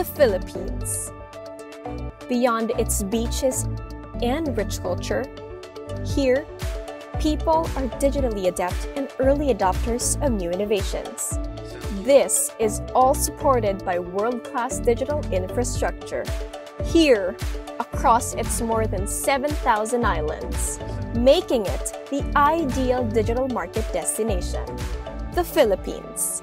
The Philippines. Beyond its beaches and rich culture, here, people are digitally adept and early adopters of new innovations. This is all supported by world-class digital infrastructure. Here, across its more than 7,000 islands, making it the ideal digital market destination. The Philippines.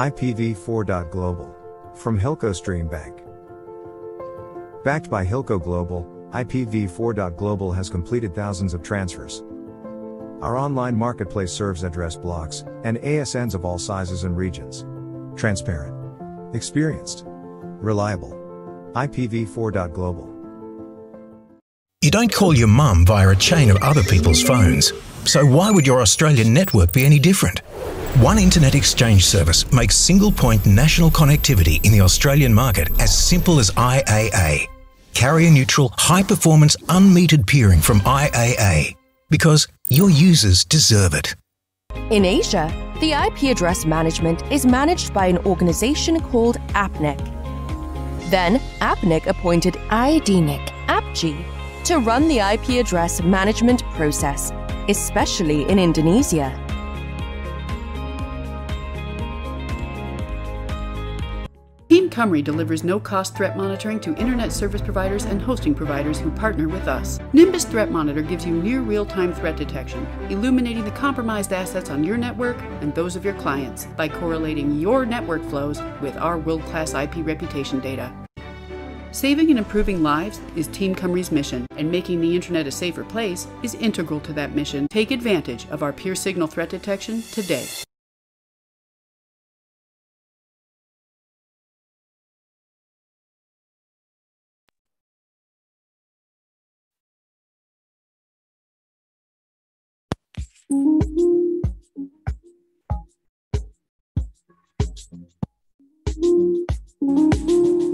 IPv4.global. From Hilco Stream Bank. Backed by Hilco Global, IPv4.global has completed thousands of transfers. Our online marketplace serves address blocks and ASNs of all sizes and regions. Transparent, experienced, reliable. IPv4.global. You don't call your mum via a chain of other people's phones. So why would your Australian network be any different? One Internet Exchange Service makes single point national connectivity in the Australian market as simple as IAA. Carrier neutral, high performance, unmetered peering from IAA. Because your users deserve it. In Asia, the IP address management is managed by an organization called APNIC. Then, APNIC appointed IDNIC, APG, to run the IP address management process, especially in Indonesia. Team Cymru delivers no-cost threat monitoring to internet service providers and hosting providers who partner with us. Nimbus Threat Monitor gives you near real-time threat detection, illuminating the compromised assets on your network and those of your clients by correlating your network flows with our world-class IP reputation data. Saving and improving lives is Team Cymru's mission, and making the internet a safer place is integral to that mission. Take advantage of our Pure Signal threat detection today. Thank you.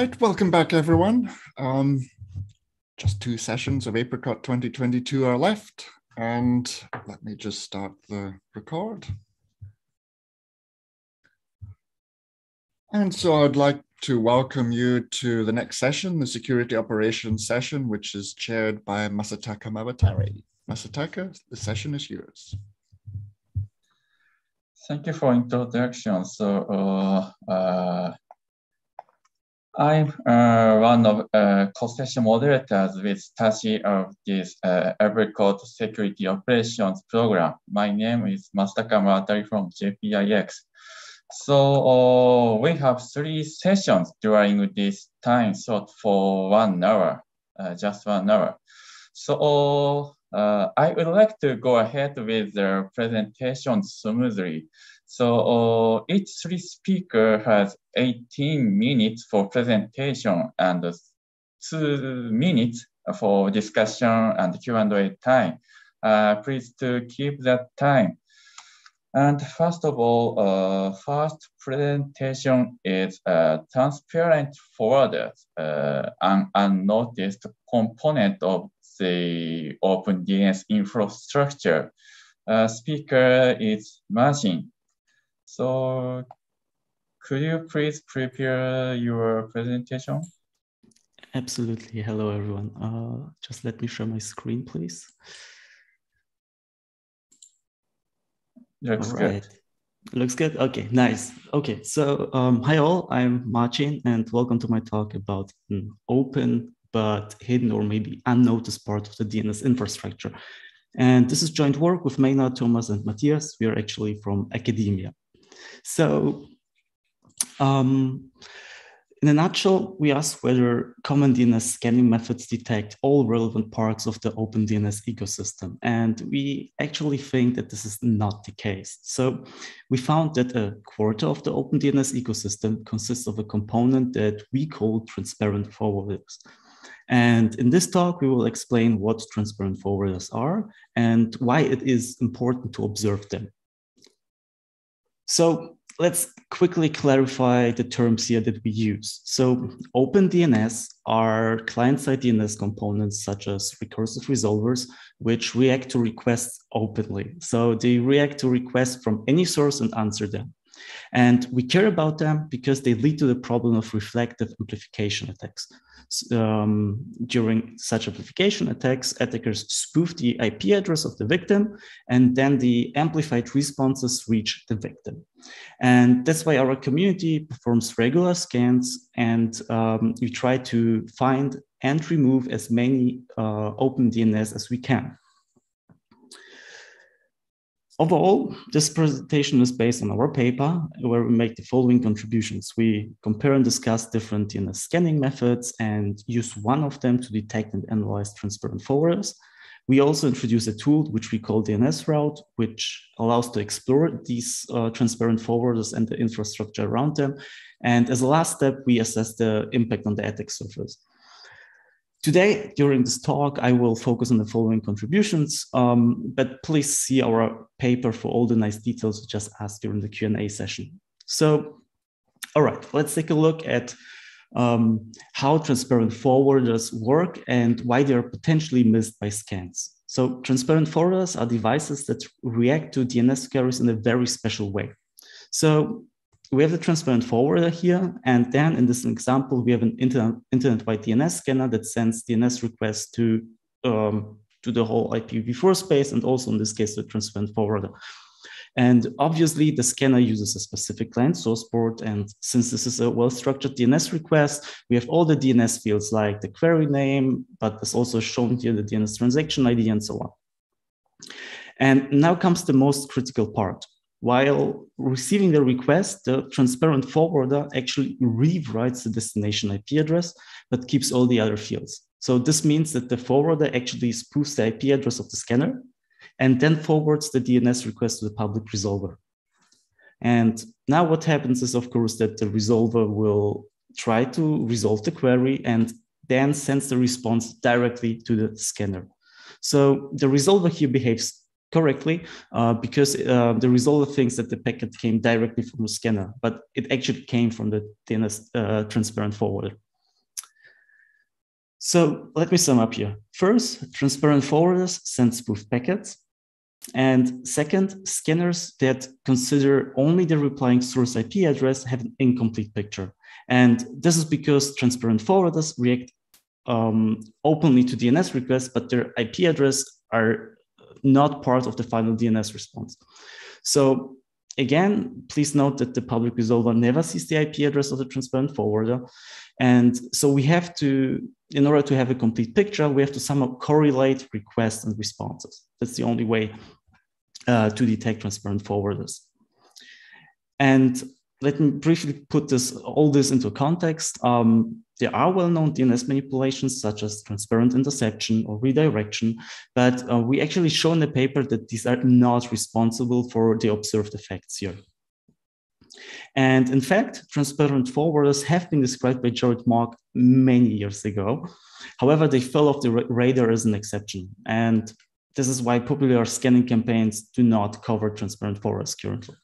Right, welcome back, everyone. Um, just two sessions of Apricot 2022 are left, and let me just start the record. And so I'd like to welcome you to the next session, the security operations session, which is chaired by Masataka Mawatari. Masataka, the session is yours. Thank you for introduction. So uh, uh, I'm uh, one of uh, co-session moderators with Tashi of this uh, Apricot Security Operations Program. My name is Masataka Mawatari from JPIX. So uh, we have three sessions during this time slot for one hour, uh, just one hour. So uh, I would like to go ahead with the presentation smoothly. So uh, each three speaker has 18 minutes for presentation and two minutes for discussion and Q&A time. Uh, please to keep that time. And first of all, uh, first presentation is uh, transparent forwarders, uh, an unnoticed component of the OpenDNS infrastructure. Uh, speaker is Marcin. So could you please prepare your presentation? Absolutely. Hello, everyone. Uh, just let me share my screen, please. Looks all good. right. Looks good. Okay, nice. Okay, so um, hi all. I'm Marcin, and welcome to my talk about an open but hidden or maybe unnoticed part of the DNS infrastructure. And this is joint work with Maynard, Thomas, and Matthias. We are actually from academia. So, um, in a nutshell, we ask whether common DNS scanning methods detect all relevant parts of the open DNS ecosystem. And we actually think that this is not the case. So we found that a quarter of the open DNS ecosystem consists of a component that we call transparent forwarders. And in this talk, we will explain what transparent forwarders are and why it is important to observe them. So let's quickly clarify the terms here that we use. So OpenDNS are client-side DNS components such as recursive resolvers, which react to requests openly. So they react to requests from any source and answer them. And we care about them because they lead to the problem of reflective amplification attacks. Um, during such amplification attacks, attackers spoof the IP address of the victim, and then the amplified responses reach the victim. And that's why our community performs regular scans, and um, we try to find and remove as many uh, open DNS as we can. Overall, this presentation is based on our paper where we make the following contributions. We compare and discuss different DNS scanning methods and use one of them to detect and analyze transparent forwarders. We also introduce a tool which we call DNS route, which allows to explore these uh, transparent forwarders and the infrastructure around them. And as a last step, we assess the impact on the attack surface. Today, during this talk, I will focus on the following contributions, um, but please see our paper for all the nice details just asked during the Q&A session. So, all right, let's take a look at um, how transparent forwarders work and why they are potentially missed by scans. So transparent forwarders are devices that react to DNS queries in a very special way. So we have the transparent forwarder here. And then in this example, we have an internet, internet-wide DNS scanner that sends DNS requests to, um, to the whole IPv4 space, and also in this case, the transparent forwarder. And obviously the scanner uses a specific client source port. And since this is a well-structured DNS request, we have all the DNS fields like the query name, but it's also shown here the DNS transaction ID and so on. And now comes the most critical part. While receiving the request, the transparent forwarder actually rewrites the destination IP address, but keeps all the other fields. So this means that the forwarder actually spoofs the IP address of the scanner and then forwards the DNS request to the public resolver. And now what happens is, of course, that the resolver will try to resolve the query and then sends the response directly to the scanner. So the resolver here behaves correctly uh, because uh, the resolver thinks that the packet came directly from the scanner, but it actually came from the DNS uh, transparent forwarder. So let me sum up here. First, transparent forwarders send spoof packets. And second, scanners that consider only the replying source IP address have an incomplete picture. And this is because transparent forwarders react um, openly to DNS requests, but their IP address are not part of the final DNS response. So again, please note that the public resolver never sees the IP address of the transparent forwarder. And so we have to, in order to have a complete picture, we have to somehow correlate requests and responses. That's the only way uh, to detect transparent forwarders. And let me briefly put this all this into context. Um, there are well-known DNS manipulations such as transparent interception or redirection, but uh, we actually show in the paper that these are not responsible for the observed effects here. And in fact, transparent forwarders have been described by Jared Mark many years ago. However, they fell off the radar as an exception. And this is why popular scanning campaigns do not cover transparent forwarders currently.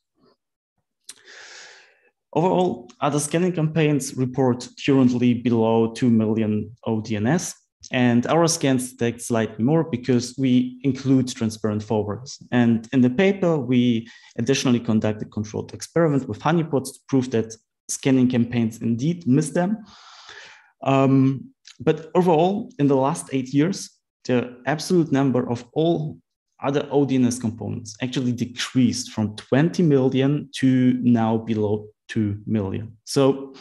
Overall, other scanning campaigns report currently below 2 million ODNS, and our scans detect slightly more because we include transparent forwards. And in the paper, we additionally conduct a controlled experiment with honeypots to prove that scanning campaigns indeed miss them. Um, but overall, in the last eight years, the absolute number of all other ODNS components actually decreased from 20 million to now below 2 million. So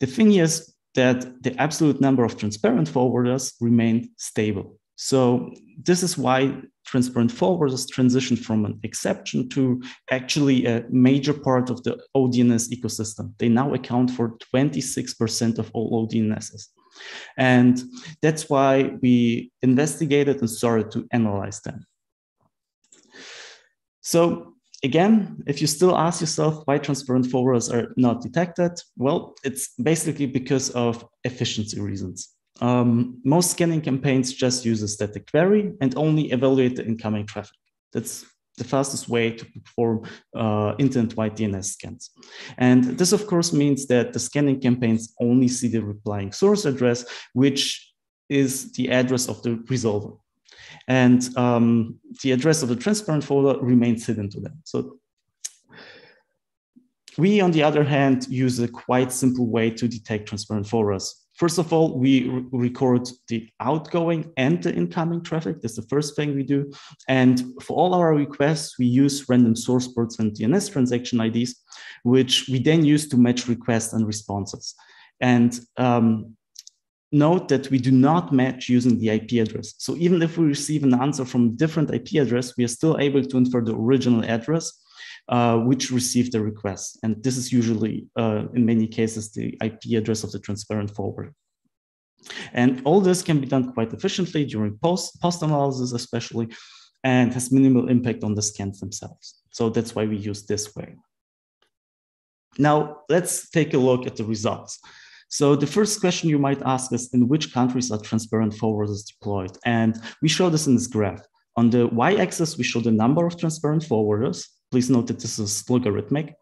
the thing is that the absolute number of transparent forwarders remained stable. So this is why transparent forwarders transitioned from an exception to actually a major part of the ODNS ecosystem. They now account for 26% of all ODNSs. And that's why we investigated and started to analyze them. So again, if you still ask yourself why transparent forwarders are not detected, well, it's basically because of efficiency reasons. Um, most scanning campaigns just use a static query and only evaluate the incoming traffic. That's the fastest way to perform uh, internet-wide DNS scans. And this, of course, means that the scanning campaigns only see the replying source address, which is the address of the resolver and um, the address of the transparent forwarder remains hidden to them. So we, on the other hand, use a quite simple way to detect transparent forwarders. First of all, we re record the outgoing and the incoming traffic. That's the first thing we do. And for all our requests, we use random source ports and DNS transaction IDs, which we then use to match requests and responses. And um, note that we do not match using the IP address. So even if we receive an answer from different IP address, we are still able to infer the original address uh, which received the request. And this is usually, uh, in many cases, the IP address of the transparent forward. And all this can be done quite efficiently during post, post analysis, especially, and has minimal impact on the scans themselves. So that's why we use this way. Now, let's take a look at the results. So the first question you might ask is in which countries are transparent forwarders deployed? And we show this in this graph. On the y-axis, we show the number of transparent forwarders. Please note that this is logarithmic.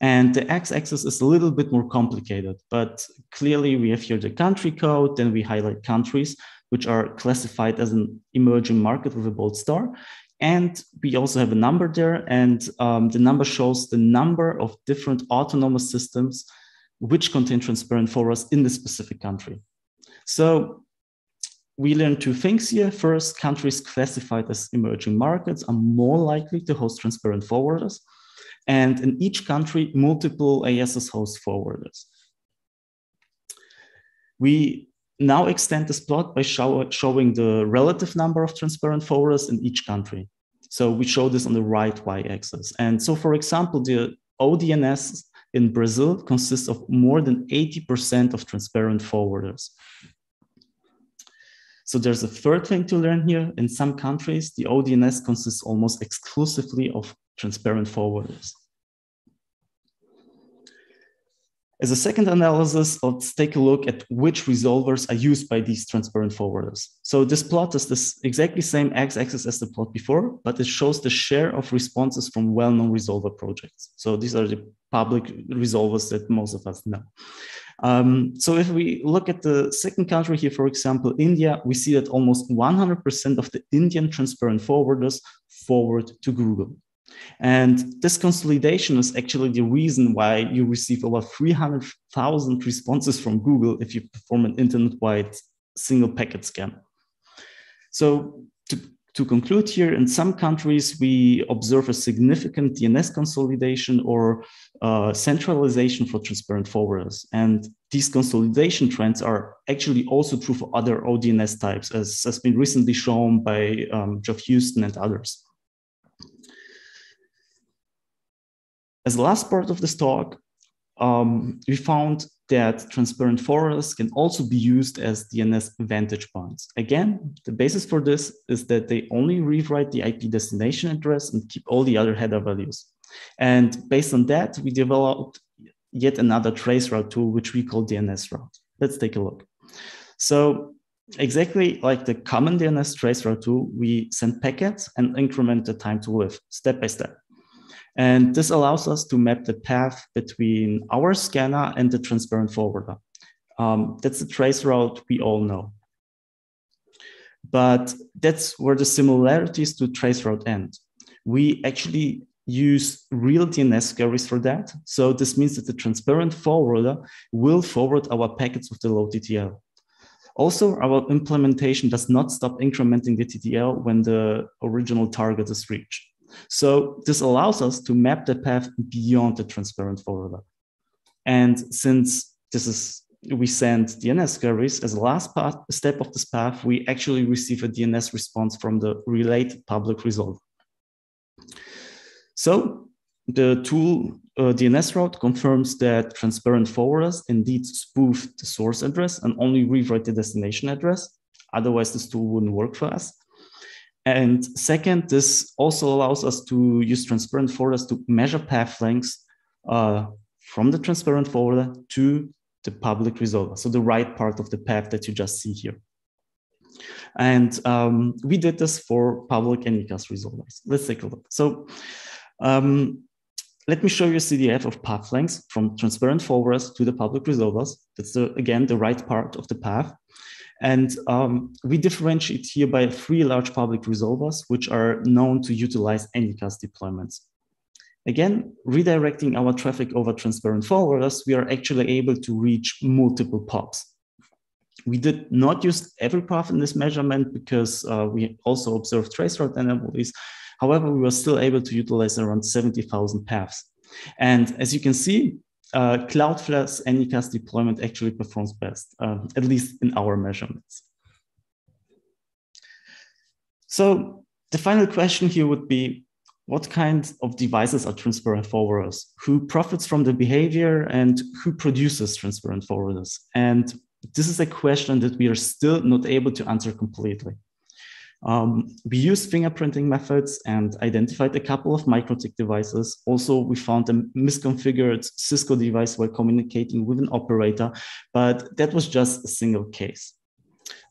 And the x-axis is a little bit more complicated, but clearly we have here the country code, then we highlight countries, which are classified as an emerging market with a bold star. And we also have a number there, and um, the number shows the number of different autonomous systems which contain transparent forwards in the specific country. So we learned two things here. First, countries classified as emerging markets are more likely to host transparent forwarders. And in each country, multiple ASs host forwarders. We now extend this plot by show, showing the relative number of transparent forwarders in each country. So we show this on the right y-axis. And so, for example, the ODNS in Brazil consists of more than 80% of transparent forwarders. So there's a third thing to learn here. In some countries, the ODNS consists almost exclusively of transparent forwarders. As a second analysis, let's take a look at which resolvers are used by these transparent forwarders. So this plot is this exactly same x-axis as the plot before, but it shows the share of responses from well-known resolver projects. So these are the public resolvers that most of us know. Um, so if we look at the second country here, for example, India, we see that almost 100% of the Indian transparent forwarders forward to Google. And this consolidation is actually the reason why you receive over 300,000 responses from Google if you perform an internet-wide single packet scan. So to, to conclude here, in some countries, we observe a significant DNS consolidation or uh, centralization for transparent forwarders. And these consolidation trends are actually also true for other ODNS types, as has been recently shown by um, Geoff Huston and others. As the last part of this talk, um, we found that transparent forwarders can also be used as DNS vantage points. Again, the basis for this is that they only rewrite the IP destination address and keep all the other header values. And based on that, we developed yet another traceroute tool, which we call DNS route. Let's take a look. So exactly like the common DNS traceroute tool, we send packets and increment the time to live step by step. And this allows us to map the path between our scanner and the transparent forwarder. Um, that's the trace route we all know. But that's where the similarities to trace route end. We actually use real DNS queries for that. So this means that the transparent forwarder will forward our packets with the low TTL. Also, our implementation does not stop incrementing the TTL when the original target is reached. So this allows us to map the path beyond the transparent forwarder. And since this is we send DNS queries as the last path, step of this path, we actually receive a DNS response from the related public resolver. So the tool uh, DNS route confirms that transparent forwarders indeed spoof the source address and only rewrite the destination address. Otherwise, this tool wouldn't work for us. And second, this also allows us to use transparent forwarders to measure path lengths uh, from the transparent forwarder to the public resolver. So the right part of the path that you just see here. And um, we did this for public Anycast resolvers. Let's take a look. So um, let me show you a CDF of path lengths from transparent forwarders to the public resolvers. That's the, again the right part of the path. And um, we differentiate here by three large public resolvers, which are known to utilize Anycast deployments. Again, redirecting our traffic over transparent forwarders, we are actually able to reach multiple POPs. We did not use every path in this measurement because uh, we also observed traceroute anomalies. However, we were still able to utilize around 70,000 paths. And as you can see, uh, Cloudflare's Anycast deployment actually performs best, uh, at least in our measurements. So the final question here would be, what kind of devices are transparent forwarders? Who profits from the behavior and who produces transparent forwarders? And this is a question that we are still not able to answer completely. Um, we used fingerprinting methods and identified a couple of MikroTik devices. Also, we found a misconfigured Cisco device while communicating with an operator, but that was just a single case.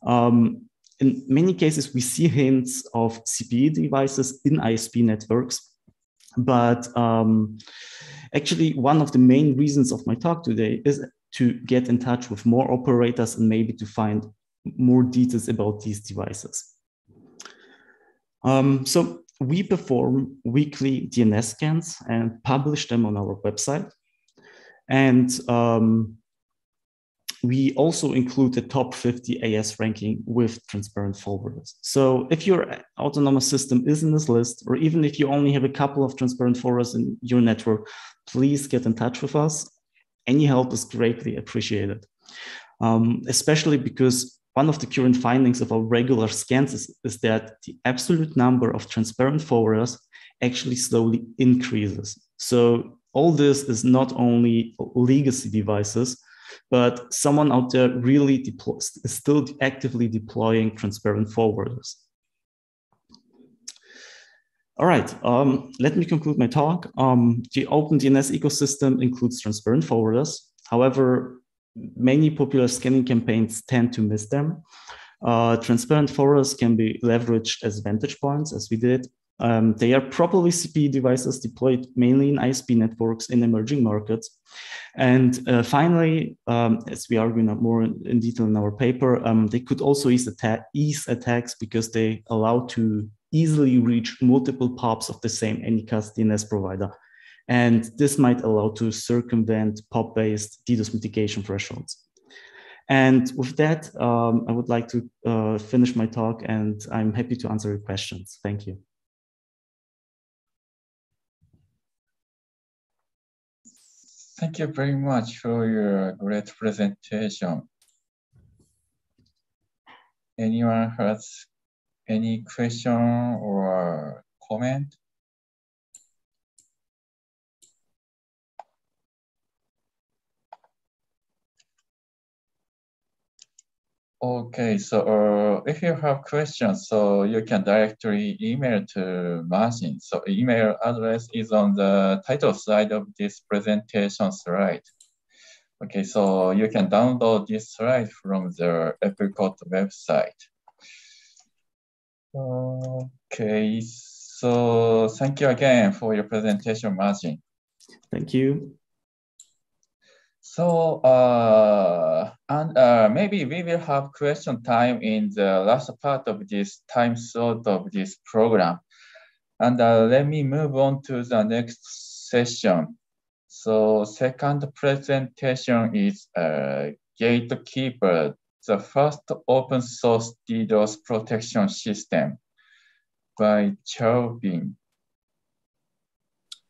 Um, in many cases, we see hints of CPE devices in ISP networks, but um, actually one of the main reasons of my talk today is to get in touch with more operators and maybe to find more details about these devices. Um, so we perform weekly DNS scans and publish them on our website. And um, we also include the top 50 AS ranking with transparent forwarders. So if your autonomous system is in this list, or even if you only have a couple of transparent forwarders in your network, please get in touch with us. Any help is greatly appreciated, um, especially because one of the current findings of our regular scans is, is that the absolute number of transparent forwarders actually slowly increases. So all this is not only legacy devices, but someone out there really deploy, is still actively deploying transparent forwarders. All right, um, let me conclude my talk. Um, the OpenDNS ecosystem includes transparent forwarders. However, many popular scanning campaigns tend to miss them. Uh, transparent forwards can be leveraged as vantage points, as we did. Um, they are properly CPE devices deployed mainly in ISP networks in emerging markets. And uh, finally, um, as we argue more in detail in our paper, um, they could also ease, ease attacks because they allow to easily reach multiple POPs of the same Anycast DNS provider. And this might allow to circumvent POP-based DDoS mitigation thresholds. And with that, um, I would like to uh, finish my talk and I'm happy to answer your questions. Thank you. Thank you very much for your great presentation. Anyone has any question or comment? Okay, so uh, if you have questions, so you can directly email to Marcin. So email address is on the title slide of this presentation slide. Okay, so you can download this slide from the APRICOT website. Okay, so thank you again for your presentation, Marcin. Thank you. So, uh, and uh, maybe we will have question time in the last part of this time slot of this program. And uh, let me move on to the next session. So second presentation is uh, Gatekeeper, the first open source DDoS protection system by Qiaobin.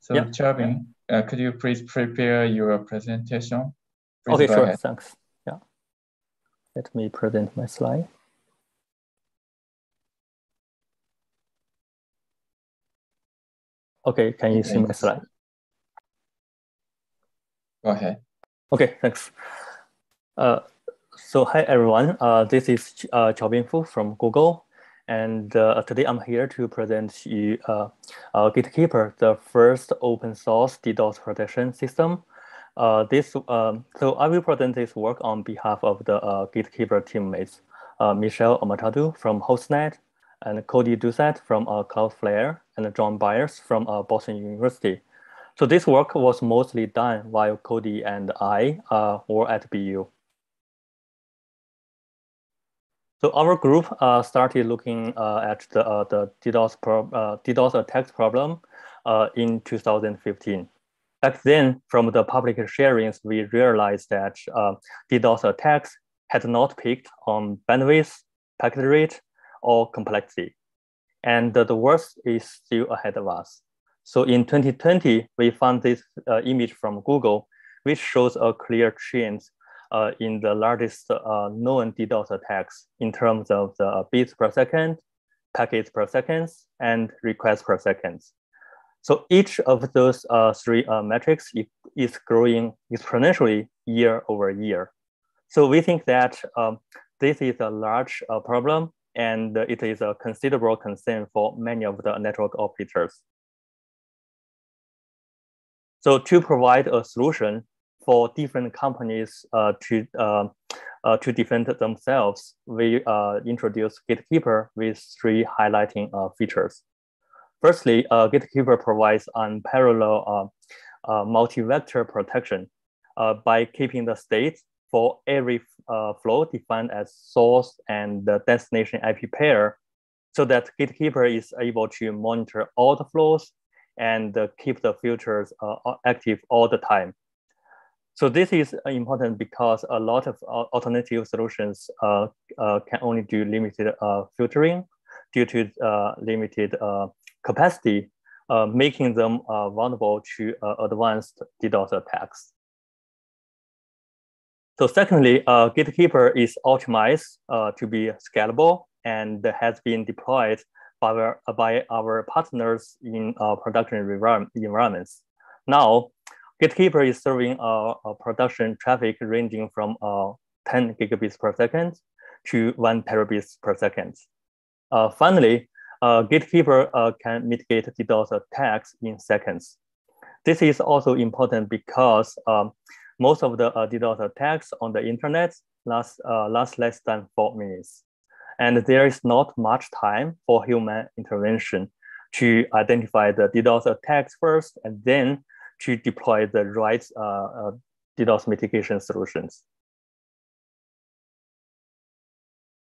So yeah. Qiaobin, uh, could you please prepare your presentation? Please okay, sure, ahead. thanks. Yeah. Let me present my slide. Okay, can you see my slide? Go ahead. Okay, thanks. Uh, so hi everyone, uh, this is uh, Qiaobin Fu from Google. And uh, today I'm here to present you uh, uh, Gatekeeper, the first open source DDoS protection system. Uh, this um, So I will present this work on behalf of the uh, Gatekeeper teammates, uh, Michel Machado from Hostnet, and Cody Doucette from Cloudflare, and John Byers from Boston University. So this work was mostly done while Cody and I were at BU. So our group uh, started looking uh, at the, uh, the DDoS, pro uh, DDoS attacks problem uh, in 2015. Back then, from the public sharings, we realized that uh, DDoS attacks had not peaked on bandwidth, packet rate, or complexity. And the worst is still ahead of us. So in 2020, we found this image from Google, which shows a clear trend uh, in the largest uh, known DDoS attacks in terms of the bits per second, packets per second, and requests per second. So each of those uh, three uh, metrics is growing exponentially year over year. So we think that um, this is a large uh, problem and it is a considerable concern for many of the network operators. So to provide a solution for different companies uh, to uh, uh, to defend themselves, we uh, introduce Gatekeeper with three highlighting uh, features. Firstly, uh, Gatekeeper provides unparalleled multi-vector protection by keeping the state for every flow defined as source and destination IP pair so that Gatekeeper is able to monitor all the flows and keep the filters active all the time. So this is important because a lot of uh, alternative solutions uh, uh, can only do limited uh, filtering due to uh, limited uh, capacity, making them vulnerable to advanced DDoS attacks. So secondly, Gatekeeper is optimized to be scalable and has been deployed by our, by our partners in production environments. Now, Gatekeeper is serving a, a production traffic ranging from uh, 10 gigabits per second to one terabits per second. Uh, finally, uh, Gatekeeper uh, can mitigate DDoS attacks in seconds. This is also important because um, most of the uh, DDoS attacks on the internet last, uh, last less than four minutes. And there is not much time for human intervention to identify the DDoS attacks first and then to deploy the right uh, uh, DDoS mitigation solutions.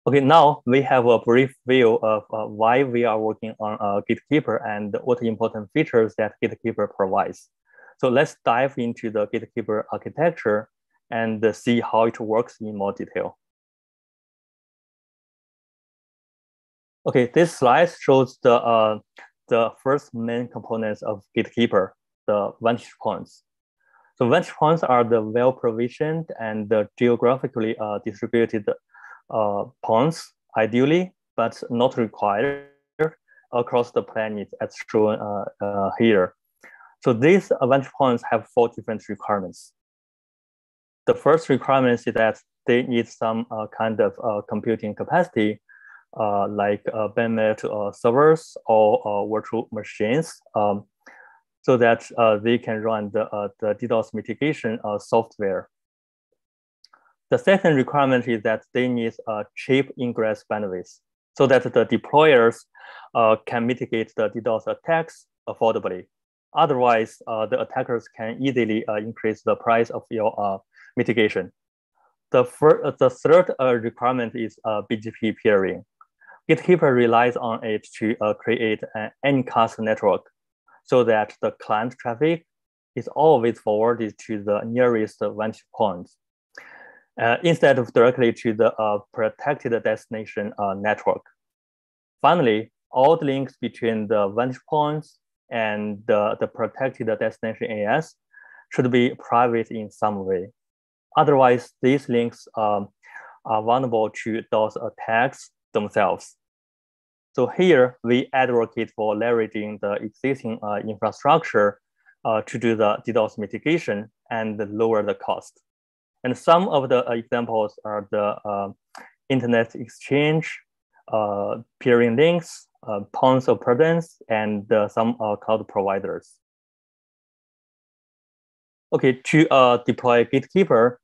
Okay, now we have a brief view of uh, why we are working on uh, Gatekeeper and what important features that Gatekeeper provides. So let's dive into the Gatekeeper architecture and see how it works in more detail. Okay, this slide shows the, uh, the first main components of Gatekeeper, the vantage points. So vantage points are the well-provisioned and the geographically uh, distributed uh, points, ideally, but not required across the planet as shown uh, uh, here. So these vantage points have four different requirements. The first requirement is that they need some uh, kind of uh, computing capacity, uh, like uh, bandwidth uh, servers or uh, virtual machines, um, so that uh, they can run the, uh, the DDoS mitigation uh, software. The second requirement is that they need a cheap ingress bandwidth so that the deployers can mitigate the DDoS attacks affordably. Otherwise, uh, the attackers can easily uh, increase the price of your uh, mitigation. The, the third requirement is BGP peering. Gatekeeper relies on it to create an anycast network so that the client traffic is always forwarded to the nearest vantage point uh, instead of directly to the uh, protected destination uh, network. Finally, all the links between the vantage points and the, protected destination AS should be private in some way. Otherwise, these links um, are vulnerable to those attacks themselves. So here we advocate for leveraging the existing uh, infrastructure uh, to do the DDoS mitigation and lower the cost. And some of the examples are the uh, internet exchange, uh, peering links, uh, points of presence, and uh, some cloud providers. Okay, to deploy Gatekeeper,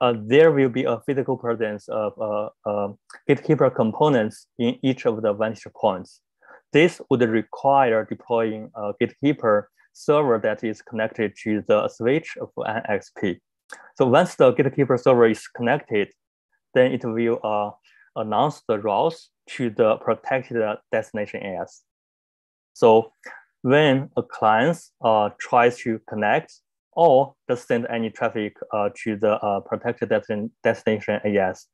uh, there will be a physical presence of uh, uh, Gatekeeper components in each of the vantage points. This would require deploying a Gatekeeper server that is connected to the switch of an IXP. So once the Gatekeeper server is connected, then it will uh, announce the routes to the protected destination AS. So when a client uh, tries to connect or just send any traffic uh, to the uh, protected destination AS,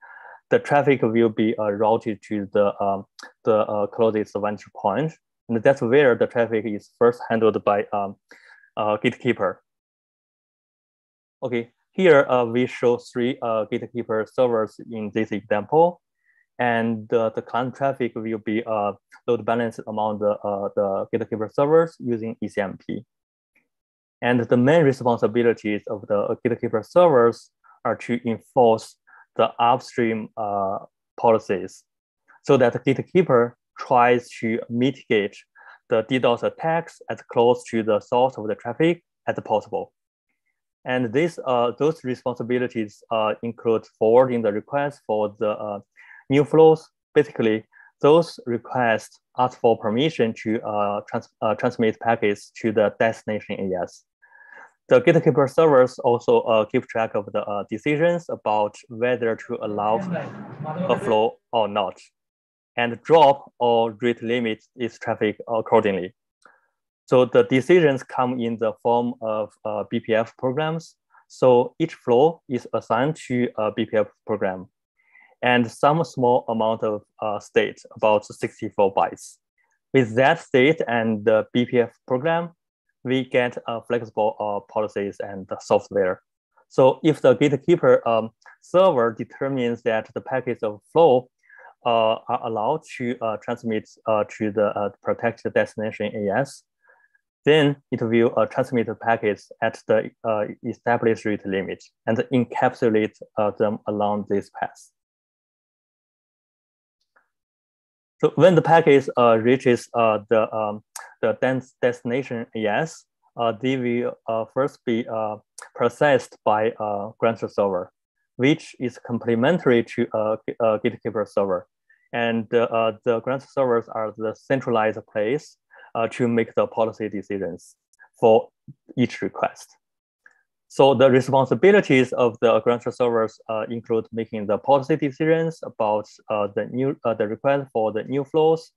the traffic will be uh, routed to the, um, the uh, closest vantage point. And that's where the traffic is first handled by um, uh, Gatekeeper. Okay, here uh, we show three Gatekeeper servers in this example and the client traffic will be load balanced among the, the gatekeeper servers using ECMP. And the main responsibilities of the gatekeeper servers are to enforce the upstream uh, policies so that the gatekeeper tries to mitigate the DDoS attacks as close to the source of the traffic as possible. And this, uh, those responsibilities uh, include forwarding the request for the uh, new flows, basically those requests ask for permission to uh, trans uh, transmit packets to the destination AS. The gatekeeper servers also uh, keep track of the uh, decisions about whether to allow a flow or not, and drop or rate limit its traffic accordingly. So the decisions come in the form of uh, BPF programs. So each flow is assigned to a BPF program and some small amount of uh, state, about 64 bytes. With that state and the BPF program, we get uh, flexible uh, policies and software. So if the gatekeeper um, server determines that the packets of flow uh, are allowed to uh, transmit uh, to the uh, protected destination AS, then it will transmit the packets at the established rate limit and encapsulate them along this path. So when the package uh, reaches uh, the, um, the destination uh, they will uh, first be processed by a Grantor server, which is complementary to a, a gatekeeper server. And uh, the Grantor servers are the centralized place uh, to make the policy decisions for each request. So the responsibilities of the Grantor servers uh, include making the policy decisions about uh, the new uh, the request for the new flows,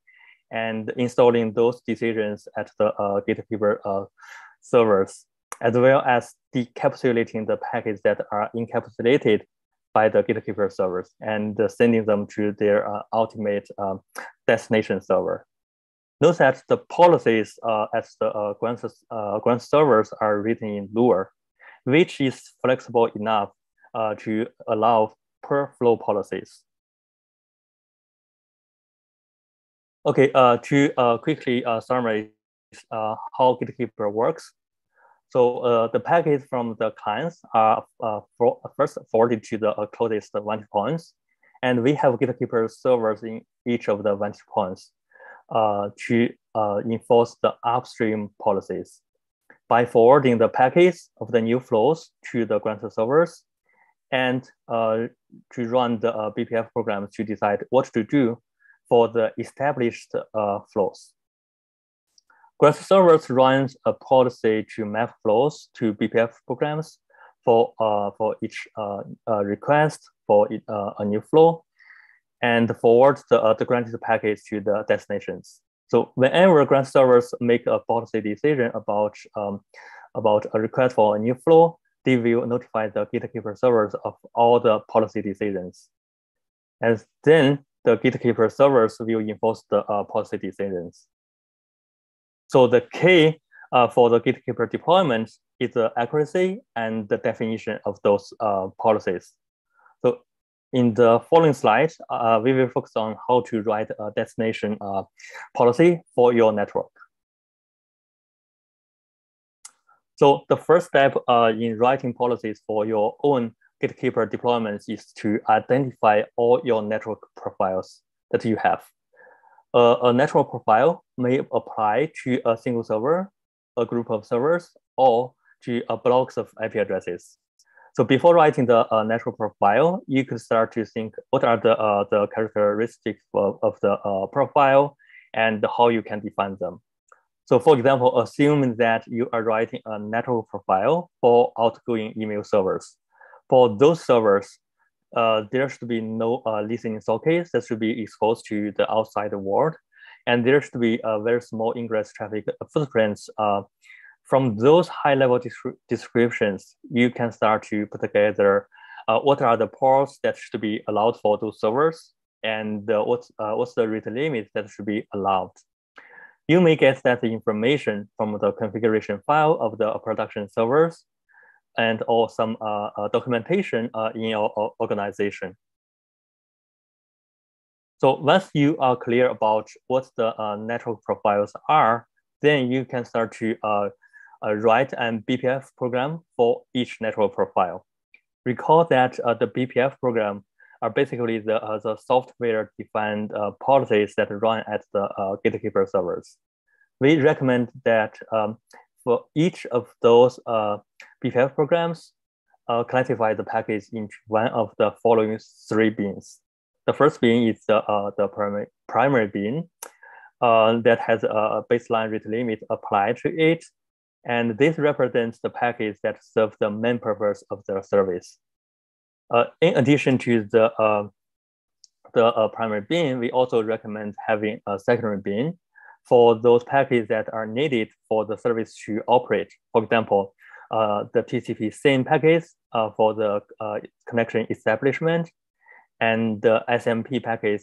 and installing those decisions at the uh, gatekeeper uh, servers, as well as decapsulating the packets that are encapsulated by the gatekeeper servers and sending them to their uh, ultimate um, destination server. Note that the policies at the Grant, Grant servers are written in Lua which is flexible enough uh, to allow per flow policies. Okay, uh, to uh, quickly uh, summarize uh, how Gatekeeper works. So uh, the packets from the clients are for, first forwarded to the closest vantage points, and we have Gatekeeper servers in each of the vantage points uh, to uh, enforce the upstream policies by forwarding the packets of the new flows to the Grantor servers and uh, to run the uh, BPF programs to decide what to do for the established uh, flows. Grantor servers runs a policy to map flows to BPF programs for, uh, for each uh, uh, request for a new flow and forward the, the granted packets to the destinations. So whenever grant servers make a policy decision about, um, about a request for a new flow, they will notify the gatekeeper servers of all the policy decisions. And then the gatekeeper servers will enforce the uh, policy decisions. So the key uh, for the gatekeeper deployment is the accuracy and the definition of those uh, policies. In the following slide, uh, we will focus on how to write a destination uh, policy for your network. So the first step uh, in writing policies for your own gatekeeper deployments is to identify all your network profiles that you have. A network profile may apply to a single server, a group of servers, or to a blocks of IP addresses. So before writing the uh, network profile, you could start to think what are the, uh, the characteristics of, of the uh, profile and how you can define them. So for example, assume that you are writing a network profile for outgoing email servers. For those servers, uh, there should be no uh, listening sockets that should be exposed to the outside world. And there should be a very small ingress traffic footprints uh, from those high level descriptions, you can start to put together uh, what are the ports that should be allowed for those servers and uh, what's, uh, what's the rate limit that should be allowed. You may get that information from the configuration file of the production servers and or some uh, uh, documentation uh, in your organization. So once you are clear about what the network profiles are, then you can start to uh, write an BPF program for each network profile. Recall that uh, the BPF program are basically the, uh, the software-defined uh, policies that run at the uh, gatekeeper servers. We recommend that um, for each of those uh, BPF programs, classify the package into one of the following three bins. The first bin is the, the primary, primary bin that has a baseline rate limit applied to it and this represents the package that serves the main purpose of the service. Uh, in addition to the, uh, the uh, primary bin, we also recommend having a secondary bin for those packages that are needed for the service to operate. For example, uh, the TCP SYN package uh, for the uh, connection establishment and the ICMP package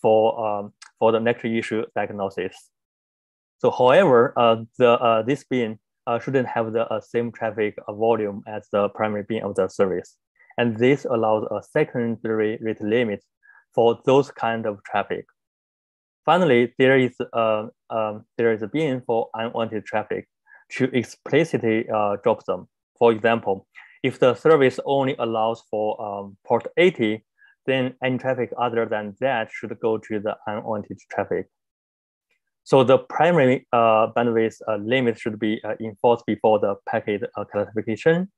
for, um, for the network issue diagnosis. So however, the, this bin uh, shouldn't have the uh, same traffic volume as the primary bin of the service. And this allows a secondary rate limit for those kind of traffic. Finally, there is a, uh, um, there is a bin for unwanted traffic to explicitly uh, drop them. For example, if the service only allows for um, port 80, then any traffic other than that should go to the unwanted traffic. So the primary uh, bandwidth uh, limit should be uh, enforced before the packet uh, classification.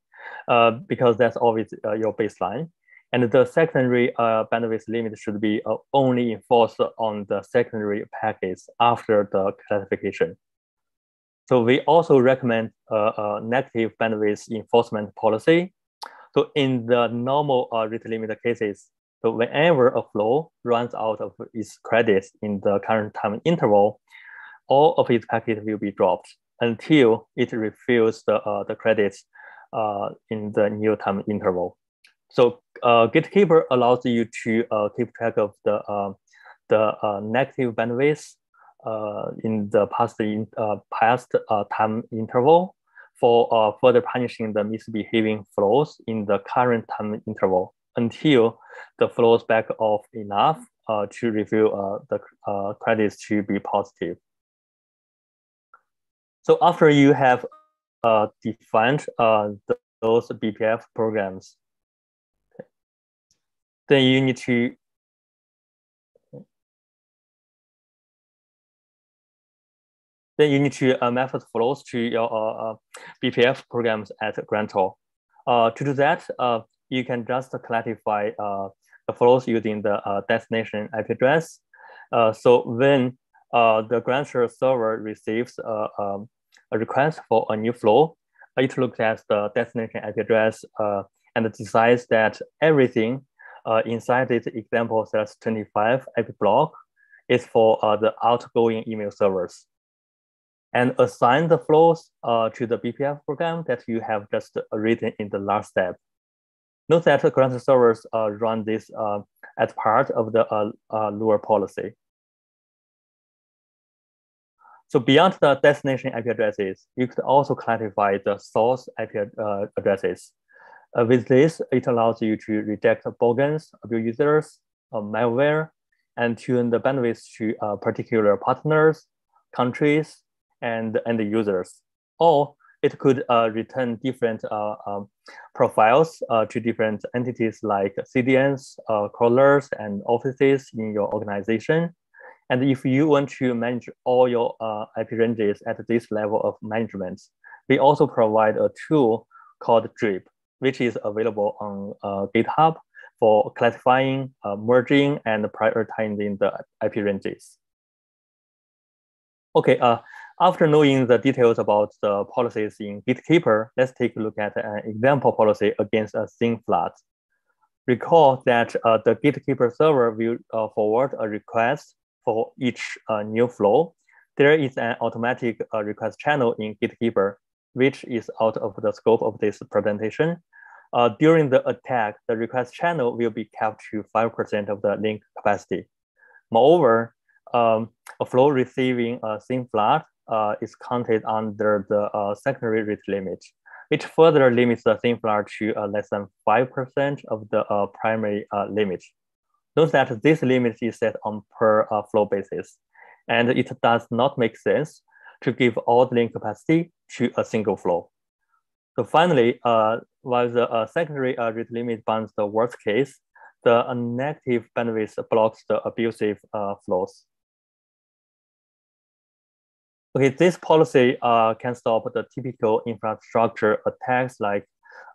because that's always your baseline. And the secondary bandwidth limit should be only enforced on the secondary packets after the classification. So we also recommend a, negative bandwidth enforcement policy. So in the normal uh, rate limit cases, so whenever a flow runs out of its credits in the current time interval, all of its packets will be dropped until it refills the, uh, the credits uh, in the new time interval. So uh, Gatekeeper allows you to uh, keep track of the, uh, the uh, negative bandwidth in the past, in, past time interval for further punishing the misbehaving flows in the current time interval until the flows back off enough uh, to review uh, the uh, credits to be positive. So after you have uh, defined uh, the, those BPF programs, then you need to then you need to uh, method flows to your uh, uh BPF programs at Grantor. Uh, to do that, uh, you can just classify uh, the flows using the uh, destination IP address. Uh, so when uh, the Grantor server receives um, a request for a new flow, it looks at the destination IP address and decides that everything inside this example slash 25 IP block is for the outgoing email servers and assign the flows uh, to the BPF program that you have just written in the last step. Note that Grantor servers uh, run this uh, as part of the uh, uh, Lua policy. So beyond the destination IP addresses, you could also classify the source IP uh, addresses. with this, it allows you to reject bogons, abuse users, malware, and tune the bandwidth to particular partners, countries, and, end users. Or it could uh, return different uh, um, profiles uh, to different entities like CDNs, uh, crawlers, and offices in your organization. And if you want to manage all your uh, IP ranges at this level of management, we also provide a tool called Drib, which is available on uh, GitHub for classifying, merging, and prioritizing the IP ranges. Okay, after knowing the details about the policies in Gatekeeper, let's take a look at an example policy against a SYN flood. Recall that uh, the Gatekeeper server will uh, forward a request for each uh, new flow. There is an automatic uh, request channel in Gatekeeper, which is out of the scope of this presentation. Uh, during the attack, the request channel will be capped to 5% of the link capacity. Moreover, um, a flow receiving a SYN flood uh, is counted under the uh, secondary rate limit, which further limits the SYN flood to uh, less than 5% of the uh, primary uh, limit. Note that this limit is set on per uh, flow basis, and it does not make sense to give all the link capacity to a single flow. So finally, while the secondary rate limit bounds the worst case, the negative bandwidth blocks the abusive flows. Okay, this policy uh, can stop the typical infrastructure attacks like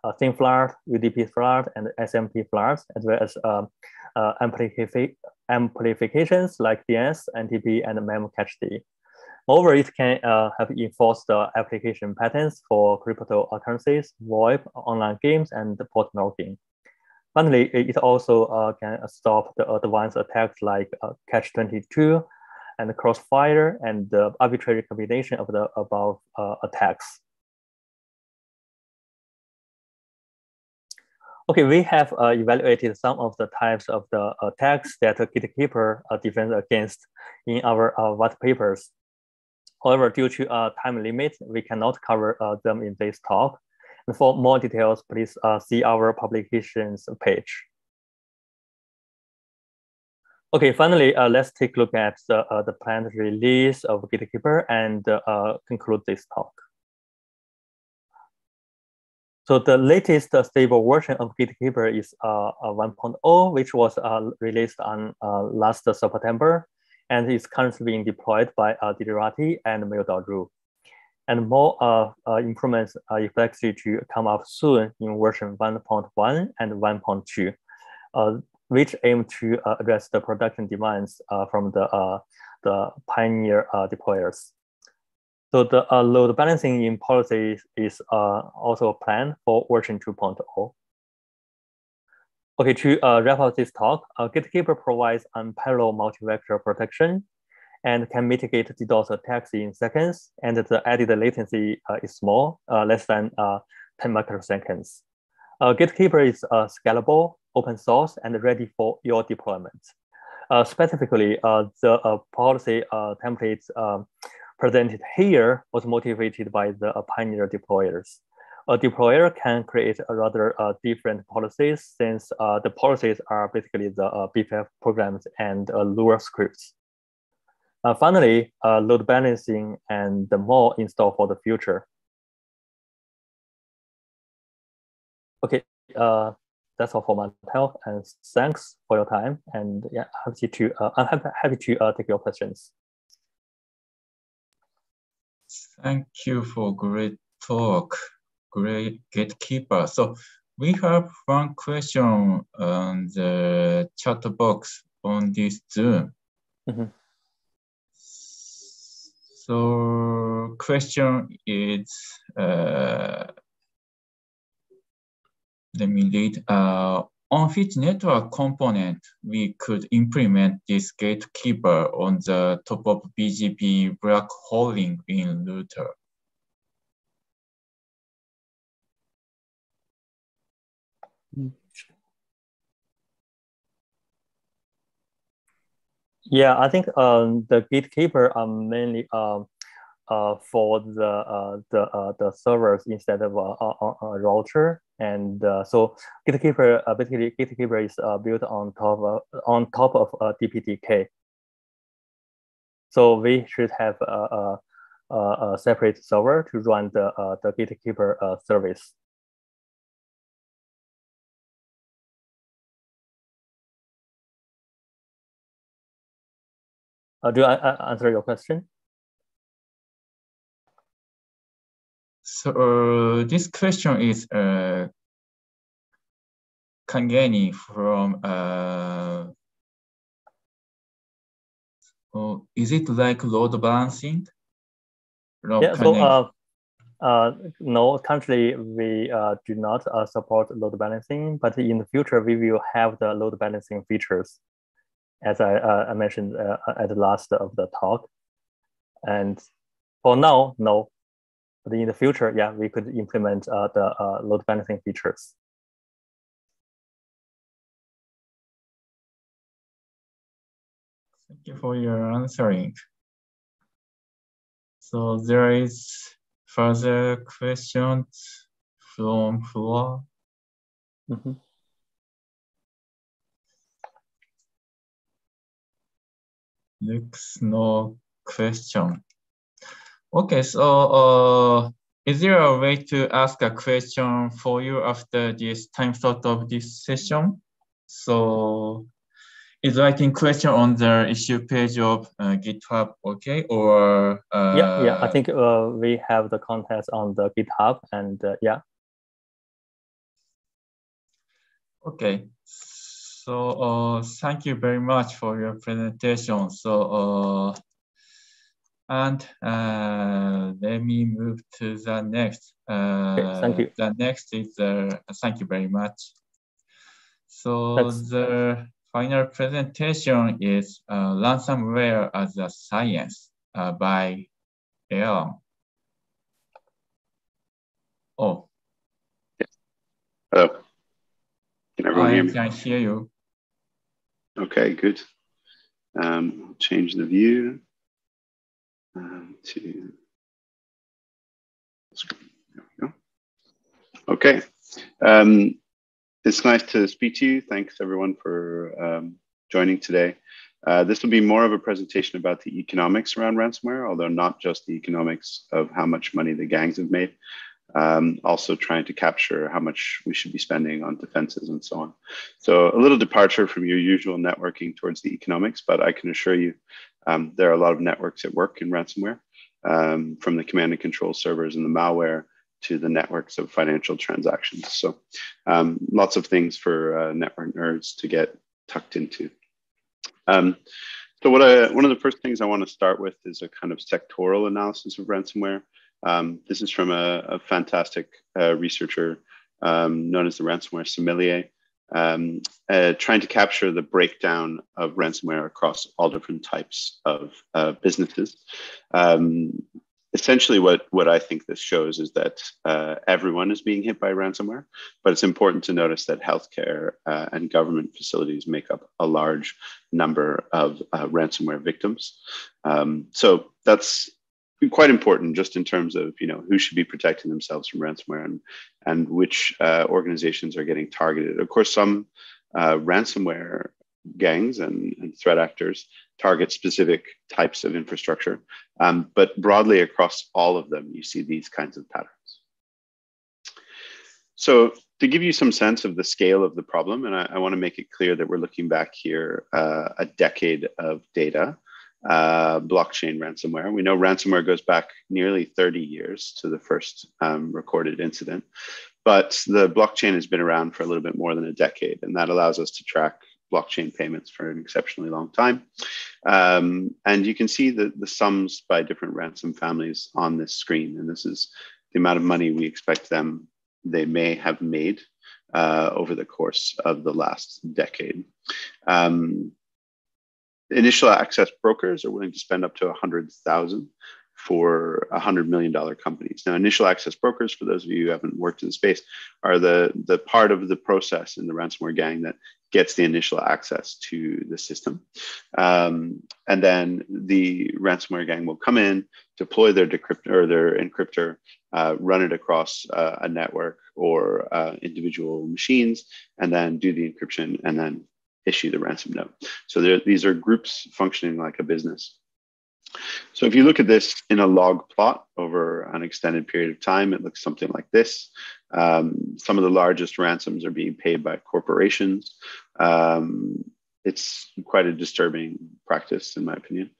uh, SYN flood, UDP flood, and ICMP floods, as well as um, uh, amplifications like DNS, NTP, and memcached. Moreover, it can uh, help enforce the application patterns for cryptocurrencies, VoIP, online games, and port knocking. Finally, it also uh, can stop the advanced attacks like uh, Catch-22, and the crossfire and the arbitrary combination of the above uh, attacks. Okay, we have uh, evaluated some of the types of the attacks that Gatekeeper uh, defends against in our uh, white papers. However, due to a time limit, we cannot cover uh, them in this talk. And for more details, please uh, see our publications page. Okay, finally, uh, let's take a look at the, uh, the planned release of Gatekeeper and uh, conclude this talk. So the latest stable version of Gatekeeper is uh, 1.0, which was uh, released on uh, last September and is currently being deployed by uh, Digirati and Mail.ru. and more uh, uh, improvements are expected to come up soon in version 1.1 and 1.2, uh, which aim to uh, address the production demands uh, from the, uh, the pioneer deployers. So the load balancing in policy is also planned for version 2.0. Okay, to wrap up this talk, Gatekeeper provides unparalleled multi-vector protection and can mitigate DDoS attacks in seconds. And the added latency uh, is small, uh, less than uh, 10 microseconds. Gatekeeper is scalable, open source, and ready for your deployment. specifically, the policy templates um, presented here was motivated by the pioneer deployers. A deployer can create a rather uh, different policies since uh, the policies are basically the uh, BPF programs and Lua scripts. Uh, finally, uh, load balancing and the more install for the future. Okay, uh, that's all for my talk, and thanks for your time. And yeah, happy to uh, I'm happy, happy to uh, take your questions. Thank you for great talk, great gatekeeper. So we have one question on the chat box on this Zoom. Mm -hmm. So question is, uh, let me read, uh, on which network component we could implement this gatekeeper on the top of BGP black holing in router? Yeah, I think um, the gatekeeper are mainly um, uh, for the uh, the uh, the servers instead of a, a, a router, and uh, so gatekeeper uh, basically gatekeeper is uh, built on top of, on top of DPDK. So we should have a, a, a separate server to run the the gatekeeper service. Uh, do I, I answer your question? So uh, this question is uh, Kangeni from, uh, oh, is it like load balancing? yeah, so uh, uh, no, currently we uh, do not uh, support load balancing, but in the future we will have the load balancing features as I, uh, I mentioned uh, at the last of the talk. And for now, no. But in the future, yeah, we could implement uh, the uh, load balancing features. Thank you for your answering. So there is further questions from floor. Mm -hmm. Looks no question. Okay, so uh, is there a way to ask a question for you after this time slot of this session? So is writing question on the issue page of uh, GitHub okay? Or uh, yeah, yeah, I think uh, we have the contents on the GitHub and uh, yeah. Okay, so uh, thank you very much for your presentation. So, uh, and uh, let me move to the next. Uh, okay, thank you. The next is, uh, thank you very much. So That's... the final presentation is uh, ransomware as a science uh, by Aaron. Oh. Hello. Can everyone I hear me? can hear you. Okay, good. Um, change the view um, to There we go. Okay. Um, it's nice to speak to you. Thanks everyone for um, joining today. Uh, this will be more of a presentation about the economics around ransomware, although not just the economics of how much money the gangs have made, um, also trying to capture how much we should be spending on defenses and so on. So a little departure from your usual networking towards the economics, but I can assure you um, there are a lot of networks at work in ransomware. um, from the command and control servers and the malware to the networks of financial transactions. So um, lots of things for uh, network nerds to get tucked into. Um, so what I, one of the first things I want to start with is a kind of sectoral analysis of ransomware. Um, this is from a, a fantastic uh, researcher um, known as the ransomware sommelier, um, uh, trying to capture the breakdown of ransomware across all different types of uh, businesses. Um, essentially what, what I think this shows is that uh, everyone is being hit by ransomware, but it's important to notice that healthcare uh, and government facilities make up a large number of uh, ransomware victims. Um, so that's quite important just in terms of you know who should be protecting themselves from ransomware and, and which uh, organizations are getting targeted. Of course, some uh, ransomware gangs and, and, threat actors target specific types of infrastructure. Um, but broadly across all of them, you see these kinds of patterns. So to give you some sense of the scale of the problem, and I, I want to make it clear that we're looking back here uh, a decade of data, uh, blockchain ransomware. We know ransomware goes back nearly 30 years to the first um, recorded incident, but the blockchain has been around for a little bit more than a decade, and that allows us to track blockchain payments for an exceptionally long time. Um, and you can see the, the sums by different ransom families on this screen. And this is the amount of money we expect them, they may have made uh, over the course of the last decade. Um, initial access brokers are willing to spend up to 100,000 for $100 million companies. Now, initial access brokers, for those of you who haven't worked in the space, are the, the part of the process in the ransomware gang that gets the initial access to the system. Um, and then the ransomware gang will come in, deploy their decryptor or their encryptor, uh, run it across uh, a network or uh, individual machines, and then do the encryption and then issue the ransom note. So these are groups functioning like a business. So if you look at this in a log plot over an extended period of time, it looks something like this. Um, some of the largest ransoms are being paid by corporations. Um, it's quite a disturbing practice, in my opinion.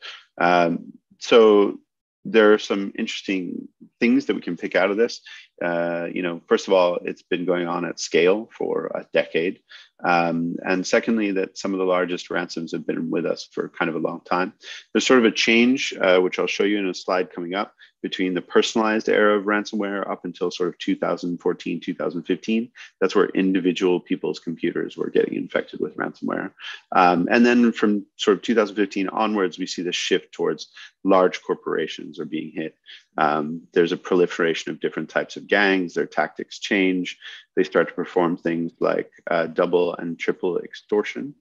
Um, so there are some interesting things that we can pick out of this. Uh, you know, first of all, it's been going on at scale for a decade. Um, and secondly, that some of the largest ransoms have been with us for kind of a long time. There's sort of a change, uh, which I'll show you in a slide coming up, between the personalized era of ransomware up until sort of 2014, 2015. That's where individual people's computers were getting infected with ransomware. Um, and then from sort of 2015 onwards, we see the shift towards large corporations are being hit. Um, there's a proliferation of different types of gangs, their tactics change. They start to perform things like uh, double and triple extortion.